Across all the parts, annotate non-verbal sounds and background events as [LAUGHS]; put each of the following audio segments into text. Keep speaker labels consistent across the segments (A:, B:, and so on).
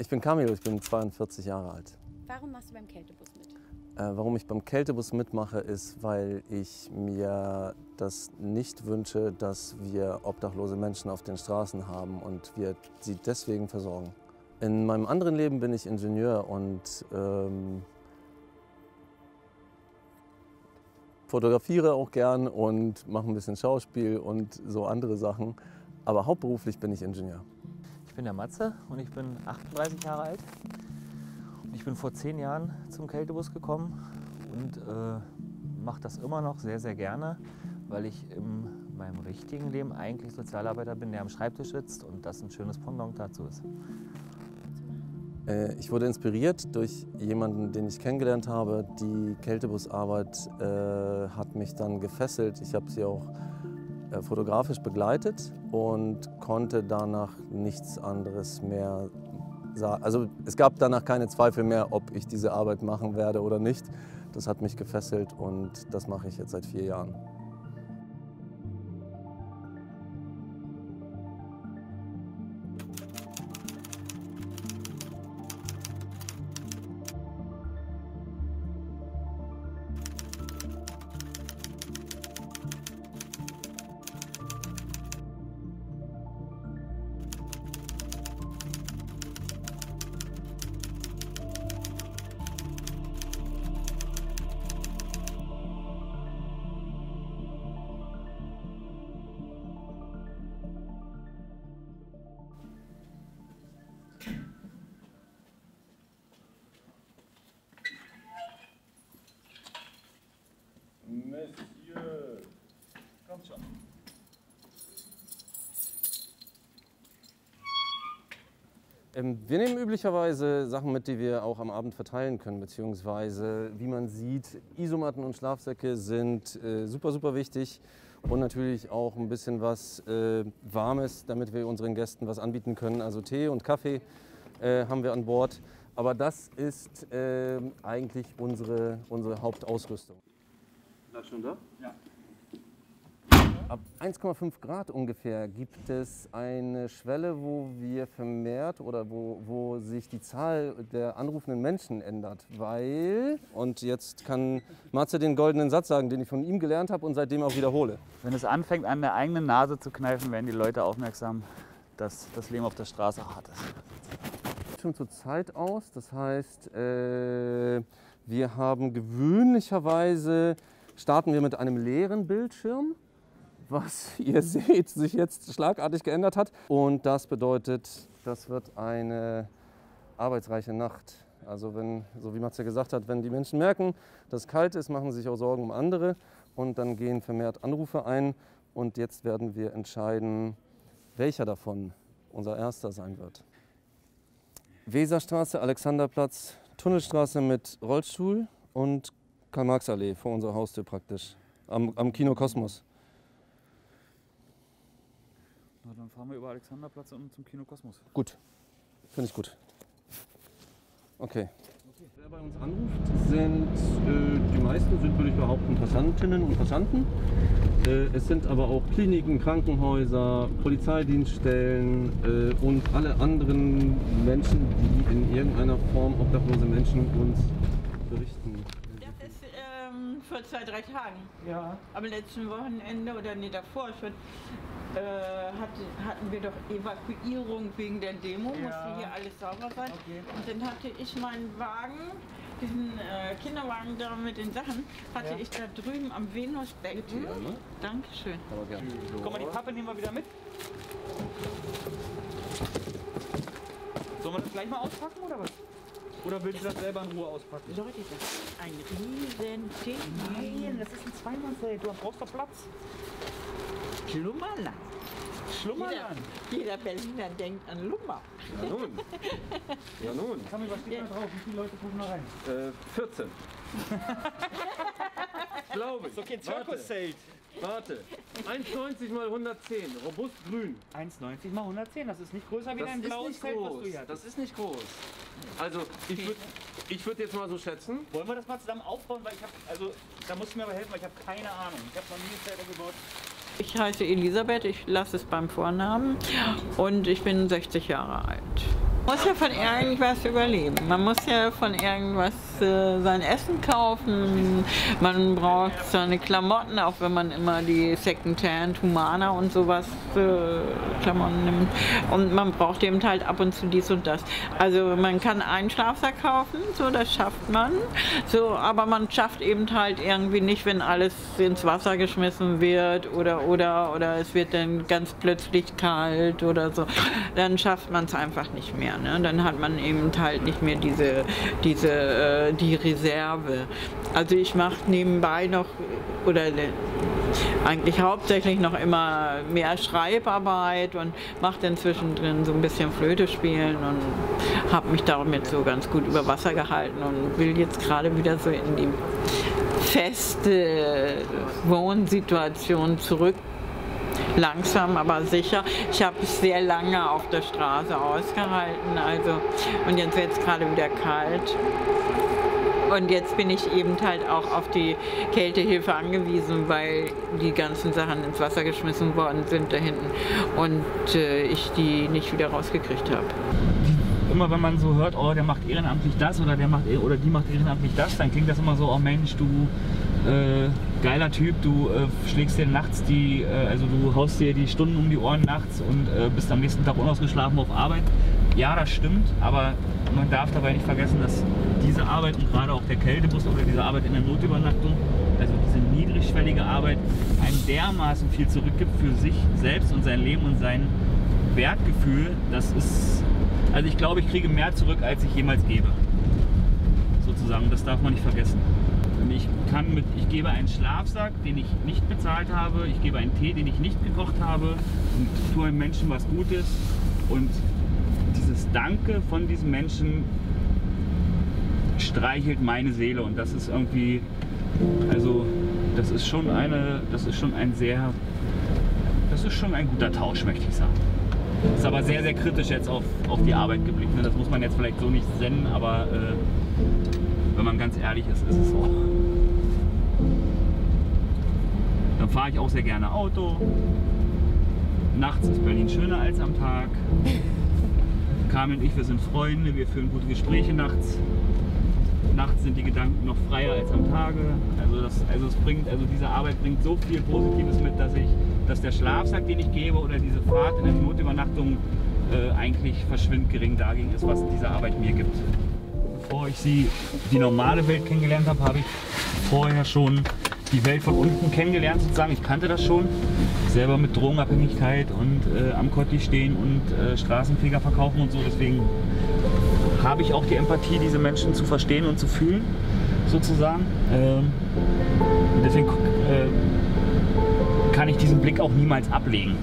A: Ich bin Camilo, ich bin 42 Jahre alt.
B: Warum machst du beim Kältebus mit?
A: Äh, warum ich beim Kältebus mitmache, ist, weil ich mir das nicht wünsche, dass wir obdachlose Menschen auf den Straßen haben und wir sie deswegen versorgen. In meinem anderen Leben bin ich Ingenieur und ähm, fotografiere auch gern und mache ein bisschen Schauspiel und so andere Sachen. Aber hauptberuflich bin ich Ingenieur.
C: Ich bin der Matze und ich bin 38 Jahre alt. Ich bin vor zehn Jahren zum Kältebus gekommen und äh, mache das immer noch sehr, sehr gerne, weil ich in meinem richtigen Leben eigentlich Sozialarbeiter bin, der am Schreibtisch sitzt und das ein schönes Pendant dazu ist.
A: Äh, ich wurde inspiriert durch jemanden, den ich kennengelernt habe. Die Kältebusarbeit äh, hat mich dann gefesselt. Ich habe sie auch fotografisch begleitet und konnte danach nichts anderes mehr sagen. Also es gab danach keine Zweifel mehr, ob ich diese Arbeit machen werde oder nicht. Das hat mich gefesselt und das mache ich jetzt seit vier Jahren. Wir nehmen üblicherweise Sachen mit, die wir auch am Abend verteilen können, beziehungsweise wie man sieht, Isomatten und Schlafsäcke sind äh, super, super wichtig und natürlich auch ein bisschen was äh, Warmes, damit wir unseren Gästen was anbieten können. Also Tee und Kaffee äh, haben wir an Bord, aber das ist ähm, eigentlich unsere, unsere Hauptausrüstung. Bleib schon da?
D: Ja.
A: Ab 1,5 Grad ungefähr gibt es eine Schwelle, wo wir vermehrt oder wo, wo sich die Zahl der anrufenden Menschen ändert. Weil, und jetzt kann Matze den goldenen Satz sagen, den ich von ihm gelernt habe und seitdem auch wiederhole.
C: Wenn es anfängt, an der eigenen Nase zu kneifen, werden die Leute aufmerksam, dass das Leben auf der Straße hart ist.
A: Schon zur Zeit aus, das heißt, äh, wir haben gewöhnlicherweise, starten wir mit einem leeren Bildschirm was ihr [LAUGHS] seht, sich jetzt schlagartig geändert hat. Und das bedeutet, das wird eine arbeitsreiche Nacht. Also wenn, so wie Matze gesagt hat, wenn die Menschen merken, dass es kalt ist, machen sie sich auch Sorgen um andere und dann gehen vermehrt Anrufe ein. Und jetzt werden wir entscheiden, welcher davon unser erster sein wird. Weserstraße, Alexanderplatz, Tunnelstraße mit Rollstuhl und Karl-Marx-Allee vor unserer Haustür praktisch, am, am Kino Kosmos.
C: Na, dann fahren wir über Alexanderplatz und zum Kino Kosmos.
A: Gut, finde ich gut. Okay. Wer bei uns anruft, sind äh, die meisten sind, würde ich behaupten, Passantinnen und Passanten. Äh, es sind aber auch Kliniken, Krankenhäuser, Polizeidienststellen äh, und alle anderen Menschen, die in irgendeiner Form obdachlose Menschen uns berichten.
E: Das ist ähm, vor zwei, drei Tagen.
C: Ja.
E: Am letzten Wochenende oder nee, davor schon äh, hatte, hatten wir doch Evakuierung wegen der Demo,
C: Ja.
E: musste hier alles sauber sein.
C: Okay.
E: Und dann hatte ich meinen Wagen, diesen äh, Kinderwagen da mit den Sachen, hatte
C: Ja.
E: ich da drüben am Venusbecken.
A: ne?
E: Dankeschön.
C: Guck mal, die Pappe nehmen wir wieder mit. Sollen wir das gleich mal auspacken oder was? Oder willst du das selber in Ruhe auspacken?
E: Leute, das ist ein riesen Ding.
C: Nein, das ist ein Zweimannsfeld. Du brauchst doch Platz.
E: Schlummerland.
C: Schlummerland.
E: Jeder, jeder Berliner denkt an Lummer.
A: Ja nun. Ja nun.
C: Sag mir, was steht da drauf? Wie viele Leute gucken da rein?
A: Äh, 14. [LAUGHS] Glaube ich.
C: Ist okay, ein Zirkuszelt.
A: Warte. 1,90 mal 110. Robust grün.
C: 1,90 mal 110. Das ist nicht größer wie
A: Das
C: dein blaues Feld, was du hier hast.
A: Das ist nicht groß. Also ich würde ich würd jetzt mal so schätzen.
C: Wollen wir das mal zusammen aufbauen? Weil ich habe, also, da musst du mir aber helfen, weil ich habe keine Ahnung. Ich habe noch nie ein Zelt aufgebaut.
E: Ich heiße Elisabeth, ich lasse es beim Vornamen und ich bin 60 Jahre alt. Man muss ja von irgendwas überleben. Man muss ja von irgendwas äh, sein Essen kaufen. Man braucht seine Klamotten, auch wenn man immer die Secondhand, Humana und sowas äh, Klamotten nimmt. Und man braucht eben halt ab und zu dies und das. Also man kann einen Schlafsack kaufen, so das schafft man. So, aber man schafft eben halt irgendwie nicht, wenn alles ins Wasser geschmissen wird oder oder oder es wird dann ganz plötzlich kalt oder so. Dann schafft man es einfach nicht mehr. Ne? Dann hat man eben halt nicht mehr diese, diese äh, die Reserve. Also ich mache nebenbei noch oder ne, eigentlich hauptsächlich noch immer mehr Schreibarbeit und mache dann zwischendrin so ein bisschen Flöte spielen und habe mich damit so ganz gut über Wasser gehalten und will jetzt gerade wieder so in die feste Wohnsituation zurück langsam, aber sicher. Ich habe es sehr lange auf der Straße ausgehalten, also und jetzt wird es gerade wieder kalt. Und jetzt bin ich eben halt auch auf die Kältehilfe angewiesen, weil die ganzen Sachen ins Wasser geschmissen worden sind da hinten und äh, ich die nicht wieder rausgekriegt habe.
C: Immer wenn man so hört, oh, der macht ehrenamtlich das oder der macht eh- oder die macht ehrenamtlich das, dann klingt das immer so, oh Mensch, du äh, geiler Typ, du äh, schlägst dir nachts die, äh, also du haust dir die Stunden um die Ohren nachts und äh, bist am nächsten Tag unausgeschlafen auf Arbeit. Ja, das stimmt, aber man darf dabei nicht vergessen, dass diese Arbeit und gerade auch der Kältebus oder diese Arbeit in der Notübernachtung, also diese niedrigschwellige Arbeit, einem dermaßen viel zurückgibt für sich selbst und sein Leben und sein Wertgefühl. Das ist, also ich glaube, ich kriege mehr zurück, als ich jemals gebe. Sozusagen, das darf man nicht vergessen. Ich kann mit, ich gebe einen Schlafsack, den ich nicht bezahlt habe, ich gebe einen Tee, den ich nicht gekocht habe und tue einem Menschen was Gutes. Und dieses Danke von diesem Menschen streichelt meine Seele und das ist irgendwie, also das ist schon eine, das ist schon ein sehr, das ist schon ein guter Tausch, möchte ich sagen. Ist aber sehr, sehr kritisch jetzt auf, auf die Arbeit geblickt. Ne? Das muss man jetzt vielleicht so nicht senden, aber äh, wenn man ganz ehrlich ist, ist es so. Dann fahre ich auch sehr gerne Auto. Nachts ist Berlin schöner als am Tag. Carmen und ich, wir sind Freunde, wir führen gute Gespräche nachts. Nachts sind die Gedanken noch freier als am Tage. Also, das, also, es bringt, also diese Arbeit bringt so viel Positives mit, dass, ich, dass der Schlafsack, den ich gebe oder diese Fahrt in der Notübernachtung äh, eigentlich verschwindend gering dagegen ist, was diese Arbeit mir gibt. Bevor ich sie die normale Welt kennengelernt habe, habe ich vorher schon die Welt von unten kennengelernt sozusagen. Ich kannte das schon, selber mit Drogenabhängigkeit und äh, am Kotti stehen und äh, Straßenfeger verkaufen und so. Deswegen habe ich auch die Empathie, diese Menschen zu verstehen und zu fühlen, sozusagen. Ähm, deswegen äh, kann ich diesen Blick auch niemals ablegen.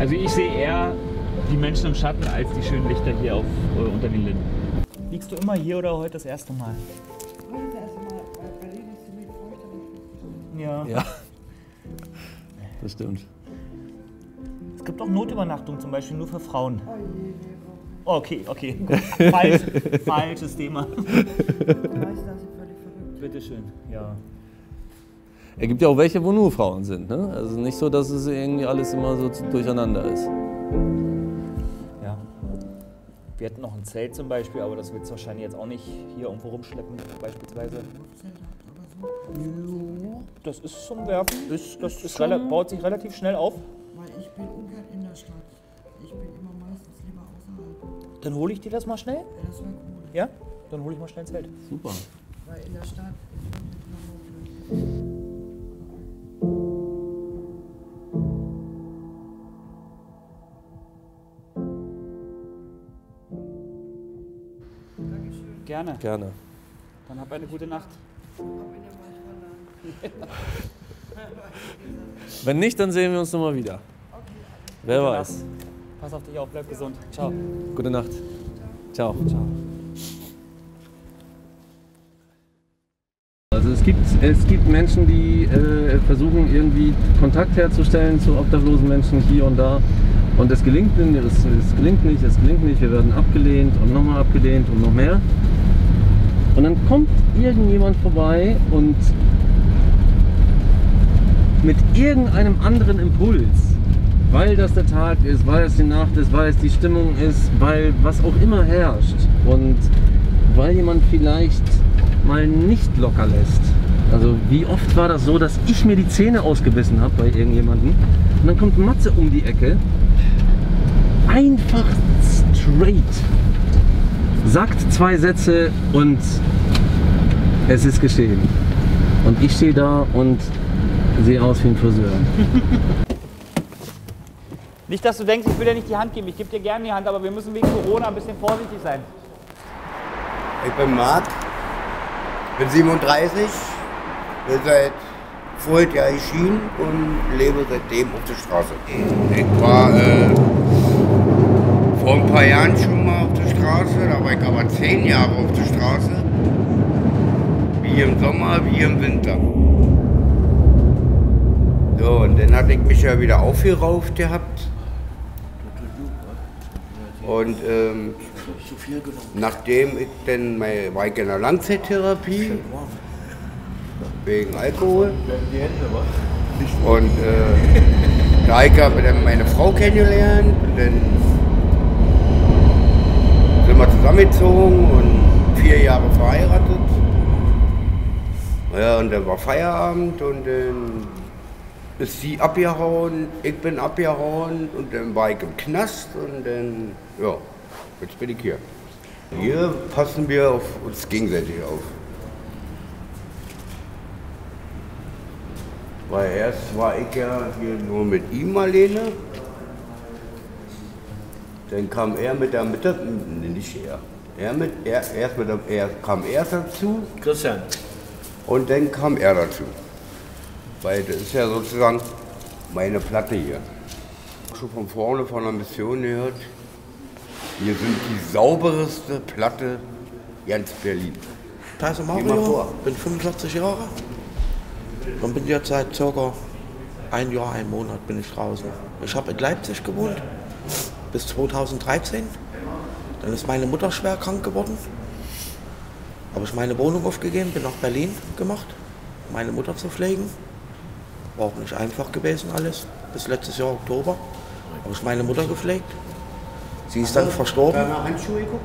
C: Also ich sehe eher die Menschen im Schatten als die schönen Lichter hier auf, äh, unter den Linden. Liegst du immer hier oder heute das erste Mal? Ja.
A: Ja. [LAUGHS] Das stimmt.
C: Es gibt auch Notübernachtung, zum Beispiel nur für Frauen. Okay, okay. Falsch, falsches Thema. [LAUGHS] Bitte schön, ja.
A: Es gibt ja auch welche, wo nur Frauen sind. Ne? Also nicht so, dass es irgendwie alles immer so durcheinander ist.
C: ja. Wir hätten noch ein Zelt zum Beispiel, aber das wird es wahrscheinlich jetzt auch nicht hier irgendwo rumschleppen, beispielsweise. Jo, Das ist zum Werfen. Ist, das ist baut sich relativ schnell auf.
F: Weil ich bin ungern in der Stadt. Ich bin immer meistens lieber außerhalb.
C: Dann hole ich dir das mal schnell.
F: Ja, das wäre cool.
C: Ja? Dann hole ich mal schnell ein Zelt.
A: Super.
F: Weil in der Stadt
C: Gerne.
A: Gerne.
C: Dann hab eine gute Nacht. [LAUGHS]
A: Wenn nicht, dann sehen wir uns nochmal wieder. Wer
C: Gute
A: weiß.
C: Pass auf dich auf, bleib gesund. Ciao.
A: Gute Nacht. Ciao.
C: Ciao.
A: Also es gibt, es gibt Menschen, die äh, versuchen irgendwie Kontakt herzustellen zu obdachlosen Menschen hier und da. Und es gelingt, nicht, es, es gelingt nicht, es gelingt nicht, wir werden abgelehnt und nochmal abgelehnt und noch mehr. Und dann kommt irgendjemand vorbei und mit irgendeinem anderen Impuls Weil das der Tag ist, weil es die Nacht ist, weil es die Stimmung ist, weil was auch immer herrscht. Und weil jemand vielleicht mal nicht locker lässt. Also wie oft war das so, dass ich mir die Zähne ausgebissen habe bei irgendjemandem und dann kommt Matze um die Ecke, einfach straight, sagt zwei Sätze und es ist geschehen. Und ich stehe da und sehe aus wie ein Friseur. [LAUGHS]
G: Nicht, dass du denkst, ich will dir nicht die Hand geben. Ich gebe dir gerne die Hand, aber wir müssen wegen Corona ein bisschen vorsichtig sein.
H: Ich bin Marc, bin 37, bin seit vorher Jahr erschienen und lebe seitdem auf der Straße. Ich war äh, vor ein paar Jahren schon Ich aber zehn Jahre auf der Straße. Wie im Sommer, wie im Winter. So, und dann hatte ich mich ja wieder aufgerauft gehabt. Und ähm, nachdem ich dann mein, war ich in der Langzeittherapie wegen Alkohol. Und äh, da habe ich aber dann meine Frau kennengelernt dann sind zusammengezogen und vier Jahre verheiratet. Ja, und dann war Feierabend und dann ist sie abgehauen, ich bin abgehauen und dann war ich im Knast und dann, ja, jetzt bin ich hier. Hier passen wir auf uns gegenseitig auf. Weil erst war ich ja hier nur mit ihm alleine. Dann kam er mit der Mitte, nee, nicht er. Er mit, er, erst mit der, er kam er dazu.
I: Christian.
H: Und dann kam er dazu. Weil das ist ja sozusagen meine Platte hier. Schon von vorne von der Mission gehört. Wir sind die sauberste Platte ganz Berlin.
J: Mario,
H: vor.
J: bin 45 Jahre und bin jetzt seit circa ein Jahr, ein Monat bin ich draußen. Ich habe in Leipzig gewohnt bis 2013. Dann ist meine Mutter schwer krank geworden. Habe ich meine Wohnung aufgegeben, bin nach Berlin gemacht, meine Mutter zu pflegen. War auch nicht einfach gewesen alles. Bis letztes Jahr Oktober habe ich meine Mutter gepflegt. Sie ist dann verstorben.
H: Handschuhe geguckt?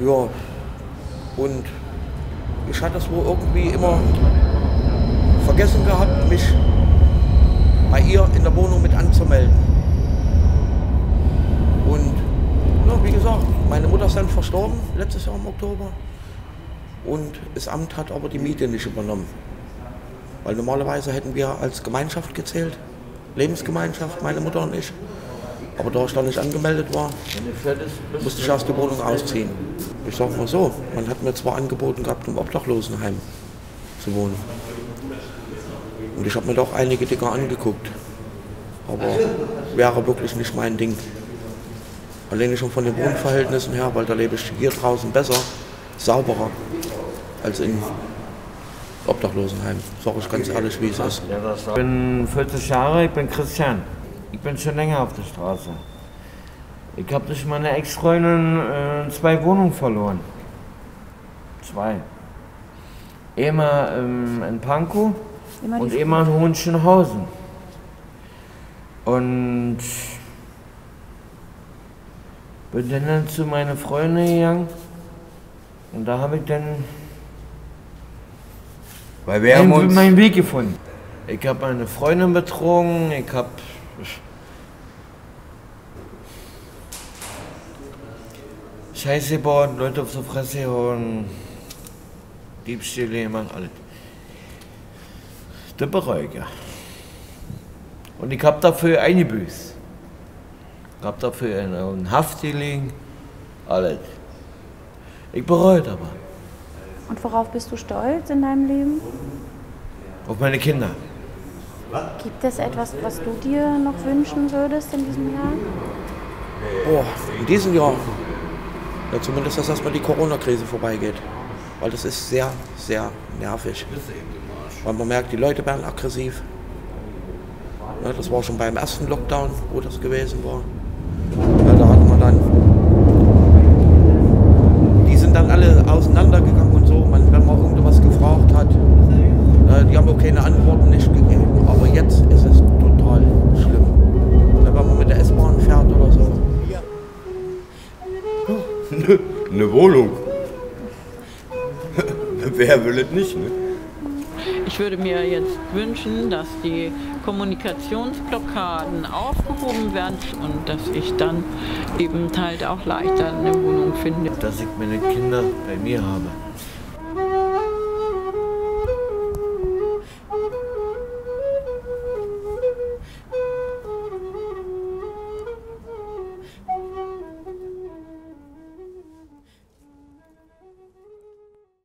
J: Ja. Und ich hatte es wohl irgendwie immer vergessen gehabt, mich bei ihr in der Wohnung mit anzumelden. Und ja, wie gesagt, meine Mutter ist dann verstorben, letztes Jahr im Oktober. Und das Amt hat aber die Miete nicht übernommen. Weil normalerweise hätten wir als Gemeinschaft gezählt, Lebensgemeinschaft, meine Mutter und ich. Aber da ich da nicht angemeldet war, musste ich erst die Wohnung ausziehen. Ich sag mal so, man hat mir zwar angeboten gehabt, im Obdachlosenheim zu wohnen. Und ich habe mir doch einige Dinger angeguckt. Aber wäre wirklich nicht mein Ding. Alleine schon von den Wohnverhältnissen her, weil da lebe ich hier draußen besser, sauberer als in Obdachlosenheim. Sag ich ganz ehrlich, wie es ist.
I: Ich bin 40 Jahre, ich bin Christian. Ich bin schon länger auf der Straße. Ich habe durch meine Ex-Freundin äh, zwei Wohnungen verloren. Zwei. Einmal ähm, in Pankow und einmal in Hohenschönhausen. Und bin dann, dann zu meiner Freundin gegangen und da habe ich dann
H: Weil wir haben
I: meinen,
H: uns,
I: meinen Weg gefunden. Ich habe meine Freundin betrogen, ich habe Scheiße gebaut, Leute auf die Fresse gehauen, Diebstähle gemacht, alles. Das bereue ich ja. Und ich habe dafür eingebüßt. Ich habe dafür in, in Haft gelegen, alles. Ich bereue es aber.
B: Und worauf bist du stolz in deinem Leben?
I: Auf meine Kinder.
B: Gibt es etwas, was du dir noch wünschen würdest in diesem Jahr?
J: Boah, in diesem Jahr. Ja, zumindest, dass erstmal die Corona-Krise vorbeigeht. Weil das ist sehr, sehr nervig. Weil man merkt, die Leute werden aggressiv. Ja, das war schon beim ersten Lockdown, wo das gewesen war. Land. Die sind dann alle auseinandergegangen und so, man, wenn man irgendwas gefragt hat. Äh, die haben auch keine Antworten nicht gegeben. Aber jetzt ist es total schlimm. Wenn man mit der S-Bahn fährt oder so. [LAUGHS]
H: Eine Wohnung. [LAUGHS] Wer will es nicht, ne?
E: Ich würde mir jetzt wünschen, dass die Kommunikationsblockaden aufgehoben werden und dass ich dann eben halt auch leichter eine Wohnung finde.
I: Dass ich meine Kinder bei mir habe.